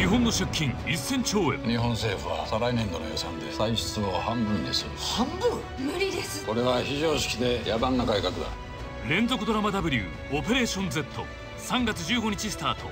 日本の借金1000兆円。日本政府は再来年度の予算で歳出を半分にする。半分？無理です。これは非常識で野蛮な改革だ。連続ドラマ W オペレーション Z3 月15日スタート。